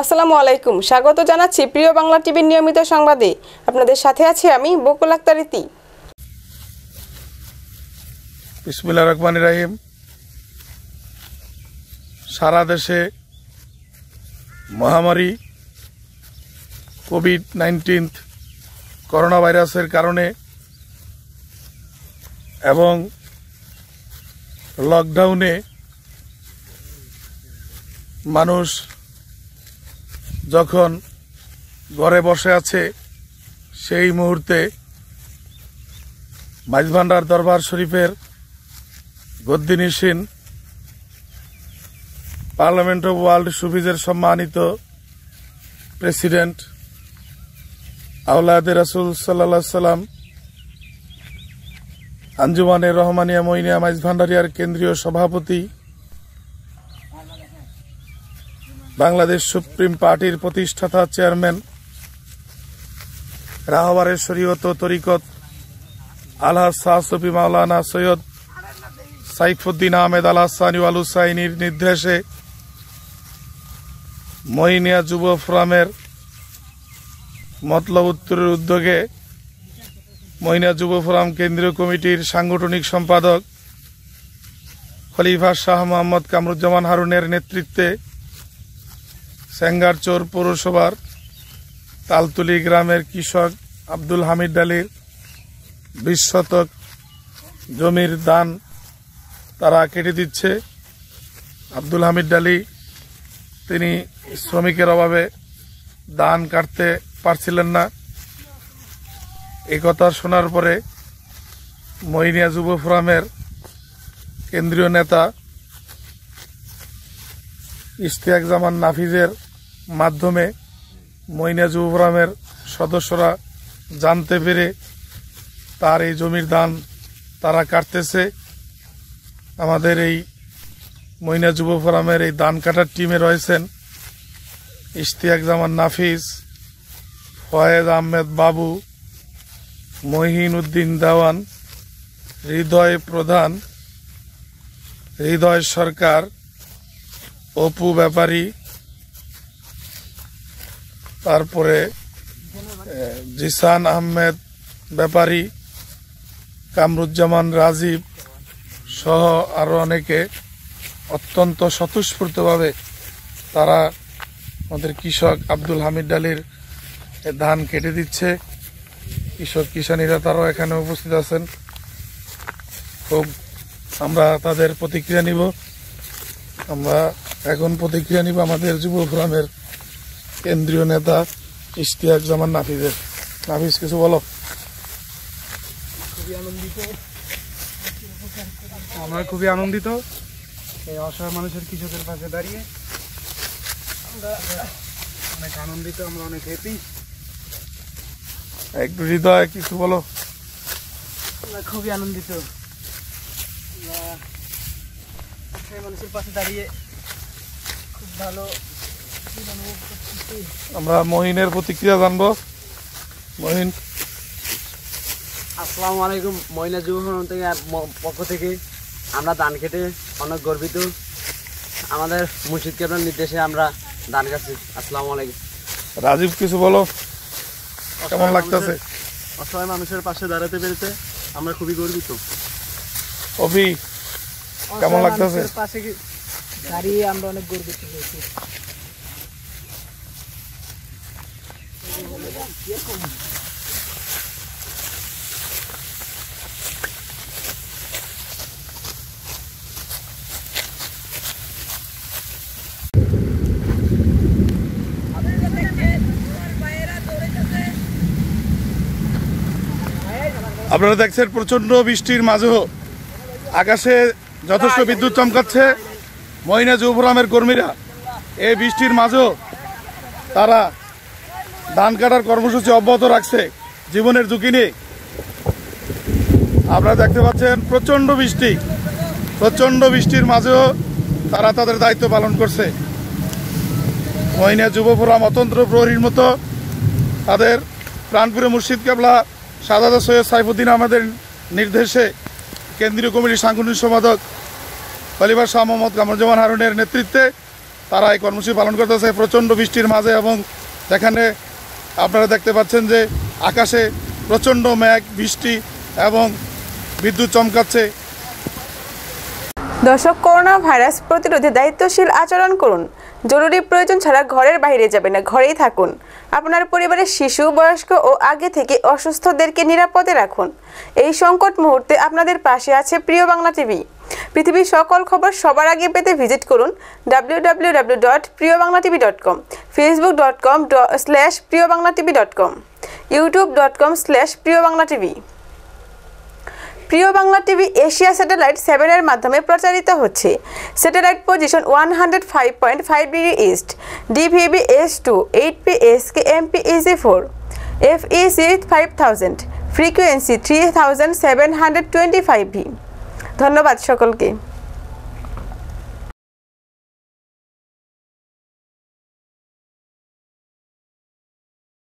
আসসালামু আলাইকুম। স্বাগত জানাচ্ছি প্রিয় বাংলা টিভির নিয়মিত সংবাদে। আপনাদের সাথে আছি আমি বকুল আক্তার ইতি। বিসমুল্লা রহমান রাহিম। সারা দেশে মহামারী, কোভিড নাইন্টিন করোনা ভাইরাসের কারণে এবং লকডাউনে মানুষ যখন ঘরে বসে আছে, সেই মুহূর্তে মাইজভান্ডার দরবার শরীফের গদ্দিনিসীন পার্লামেন্ট অব ওয়ার্ল্ড সুফিজের সম্মানিত প্রেসিডেন্ট আউলাদ রাসুল সাল্লা সাল্লাম আঞ্জুমানে রহমানিয়া মইনিয়া মাইজ ভান্ডারিয়ার কেন্দ্রীয় সভাপতি বাংলাদেশ সুপ্রিম পার্টির প্রতিষ্ঠাতা চেয়ারম্যান রাহবারের শরীয়ত তরিকত আলহাজ শাহ সফি মাওলানা সৈয়দ সাইফুদ্দিন আহমেদ আল হাসানি আল হুসাইনির নির্দেশে মহিনিয়া যুব ফোরামের মতলব উত্তরের উদ্যোগে মহিনা যুব ফোরাম কেন্দ্রীয় কমিটির সাংগঠনিক সম্পাদক খলিফা শাহ মোহাম্মদ কামরুজ্জামান হারুনের নেতৃত্বে সেঙ্গারচর পৌরসভার তালতুলি গ্রামের কৃষক আব্দুল হামিদ আলীর বিশ শতক জমির দান তারা কেটে দিচ্ছে। আব্দুল হামিদ আলী, তিনি শ্রমিকের অভাবে দান কাটতে পারছিলেন না। এই কথা শোনার পরে মহিনিয়া যুব ফোরামের কেন্দ্রীয় নেতা ইশতিয়াক জামান নাফিজের মাধ্যমে মহিনিয়া যুব ফোরামের সদস্যরা জানতে পেরে তার এই জমির দান তারা কাটতেছে। আমাদের এই মইনা যুব ফোরামের এই দান কাটার টিমে রয়েছেন ইশতিয়াক জামান নাফিস ফয়েদ আহমেদ বাবু, মহিন উদ্দিন দেওয়ান, হৃদয় প্রধান, হৃদয় সরকার, অপু ব্যাপারী তারপরে জিসান আহমেদ, ব্যাপারী, কামরুজ্জামান রাজীব সহ আরও অনেকে অত্যন্ত স্বতঃস্ফূর্তভাবে তারা আমাদের কৃষক আব্দুল হামিদ আলীর এ ধান কেটে দিচ্ছে। কৃষক কিষানীরা তারাও এখানে উপস্থিত আছেন। খুব আমরা তাদের প্রতিক্রিয়া নিব। আমরা এখন প্রতিক্রিয়া নিব আমাদের যুব ফোরামের কেন্দ্রীয় নেতা ইশতিয়াক জামান নাফিজের নাফিজ কিছু বলো? খুবই আনন্দিত। আমরা খুবই আনন্দিত। এই অসহায় মানুষের কৃষকের পাশে দাঁড়িয়ে আমরা অনেক আনন্দিত আমরা অনেক হ্যাপি একটু হৃদয় কিছু বলো। আমরা খুবই আনন্দিত। অসহায় মানুষের পাশে দাঁড়িয়ে খুব ভালো। আমরা মহিনের প্রতিক্রিয়া জানব। মহিন। আসসালামু আলাইকুম মহিলা যুব ফোরাম থেকে পক্ষ থেকে। আমরা ধান কেটে অনেক গর্বিত। আমাদের মুর্শিদ কেবলার নির্দেশে আমরা ধান কাটছি আসসালামু আলাইকুম। রাজীব কিছু বলো? কেমন লাগতেছে? অসহায় মানুষের পাশে দাঁড়াতে পেরেছে। আমরা খুবই গর্বিত। অভি কেমন লাগতেছে? পাশে দাঁড়িয়ে আমরা অনেক গর্বিত হয়েছি। আপনারা দেখছেন প্রচণ্ড বৃষ্টির মাঝেও আকাশে যথেষ্ট বিদ্যুৎ চমকাচ্ছে। মহিনা যুব ফোরামের কর্মীরা, এই বৃষ্টির মাঝেও তারা ধান কাটার কর্মসূচি অব্যাহত রাখছে, জীবনের ঝুঁকি নিয়ে। আপনারা দেখতে পাচ্ছেন প্রচণ্ড বৃষ্টি প্রচণ্ড বৃষ্টির মাঝেও তারা তাদের দায়িত্ব পালন করছে। মহিনা যুব ফোরাম অতন্ত্র প্রহরীর মতো তাদের প্রাণপুরে মুর্শিদ কেবলা, সাদাদা সৈয়দ সাইফুদ্দিন আমাদের নির্দেশে কেন্দ্রীয় কমিটির সাংগঠনিক সম্পাদক খলিফা শাহ মোহাম্মদ কামরুজ্জামান হারুনের নেতৃত্বে তারা এই কর্মসূচি পালন করতেছে। প্রচণ্ড বৃষ্টির মাঝে এবং যেখানে আপনারা দেখতে পাচ্ছেন যে আকাশে প্রচণ্ড মেঘ, বৃষ্টি এবং বিদ্যুৎ চমকাচ্ছে। দর্শক করোনা ভাইরাস প্রতিরোধে দায়িত্বশীল আচরণ করুন। জরুরি প্রয়োজন ছাড়া ঘরের বাইরে যাবেন না, ঘরেই থাকুন। আপনার পরিবারের শিশু, বয়স্ক ও আগে থেকে অসুস্থদেরকে নিরাপদে রাখুন। এই সংকট মুহূর্তে আপনাদের পাশে আছে প্রিয় বাংলা টিভি। পৃথিবীর সকল খবর সবার আগে পেতে ভিজিট করুন W W W dot Priyo Bangla TV dot com Facebook dot com slash Priyo Bangla TV dot com YouTube dot com slash Priyo Bangla TV প্রিয় বাংলা টিভি এশিয়া স্যাটেলাইট সেভেনের মাধ্যমে প্রচারিত হচ্ছে। Satellite position one hundred five point five degree east DVB S two eight P S K M P E G four F E C five thousand frequency three thousand seven hundred twenty five V ধন্যবাদ সকলকে।